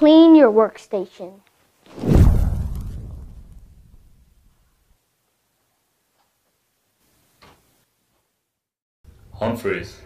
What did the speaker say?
Clean your workstation. Humphreys,